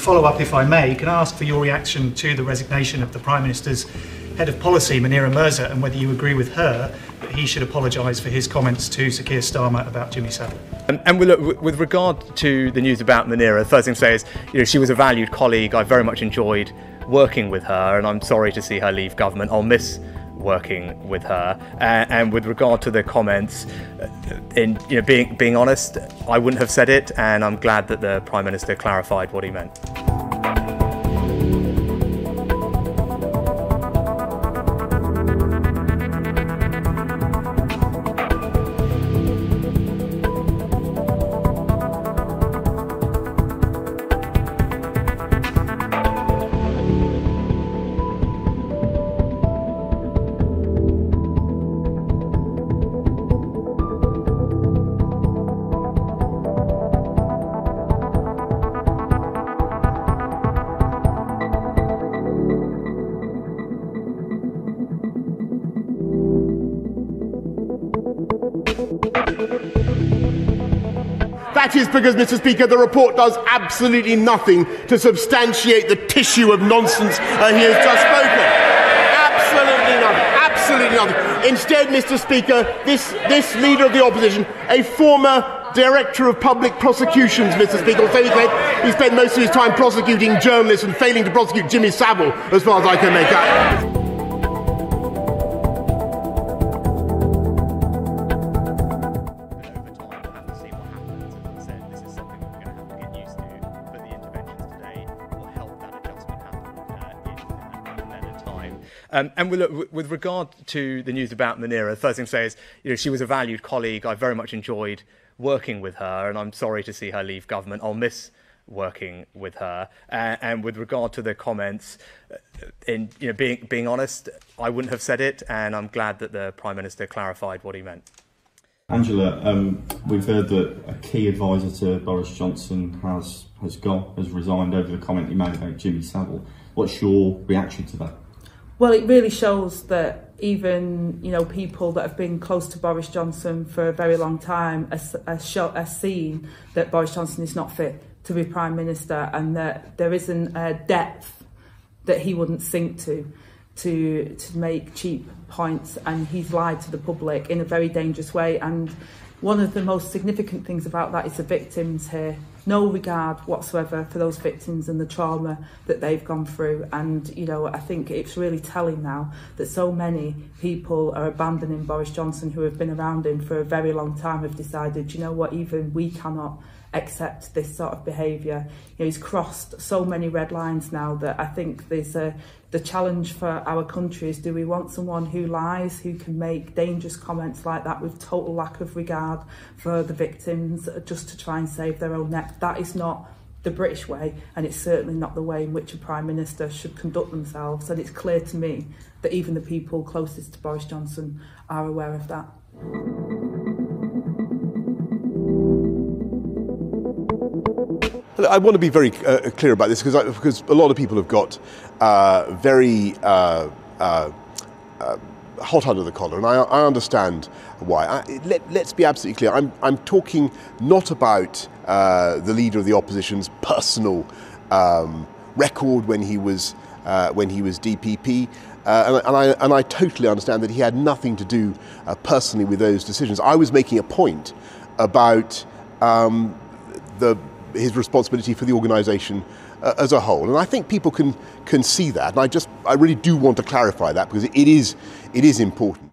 Follow up, if I may, can I ask for your reaction to the resignation of the Prime Minister's head of policy, Munira Mirza, and whether you agree with her that he should apologise for his comments to Sir Keir Starmer about Jimmy Savile? And, and with, with, regard to the news about Munira, the first thing to say is, you know, she was a valued colleague. I very much enjoyed working with her, and I'm sorry to see her leave government. I'll miss working with her. Uh, and with regard to the comments, uh, in you know, being being honest, I wouldn't have said it, and I'm glad that the prime minister clarified what he meant. That is because, Mr. Speaker, the report does absolutely nothing to substantiate the tissue of nonsense uh, he has just spoken. Absolutely nothing. Absolutely nothing. Instead, Mr. Speaker, this, this leader of the opposition, a former Director of Public Prosecutions, Mr. Speaker, he spent most of his time prosecuting journalists and failing to prosecute Jimmy Savile, as far as I can make out. Um, and with, regard to the news about Munira, the first thing to say is, you know, she was a valued colleague. I very much enjoyed working with her, and I'm sorry to see her leave government. I'll miss working with her. Uh, and with regard to the comments, uh, in you know, being being honest, I wouldn't have said it, and I'm glad that the prime minister clarified what he meant. Angela, um, we've heard that a key advisor to Boris Johnson has has gone, has resigned over the comment he made about Jimmy Savile. What's your reaction to that? Well, it really shows that even you know people that have been close to Boris Johnson for a very long time are, are seen that Boris Johnson is not fit to be prime minister, and that there isn't a depth that he wouldn't sink to to to make cheap points, and he's lied to the public in a very dangerous way. And One of the most significant things about that is the victims here. No regard whatsoever for those victims and the trauma that they've gone through. And, you know, I think it's really telling now that so many people are abandoning Boris Johnson who have been around him for a very long time have decided, you know what, even we cannot accept this sort of behaviour. You know, he's crossed so many red lines now that I think there's a the challenge for our country is do we want someone who lies, who can make dangerous comments like that with total lack of regard for the victims just to try and save their own neck? That is not the British way and it's certainly not the way in which a Prime Minister should conduct themselves and it's clear to me that even the people closest to Boris Johnson are aware of that. I want to be very uh, clear about this because because a lot of people have got uh, very uh, uh, uh, hot under the collar, and I, I understand why. I, let, us be absolutely clear. I'm I'm talking not about the leader of the opposition's personal um, record when he was when he was DPP. Uh, and, and, I, and, I, totally understand that he had nothing to do uh, personally with those decisions. I was making a point about um, the his responsibility for the organisation uh, as a whole. And I think people can can see that. And I just I really do want to clarify that because it is it is important.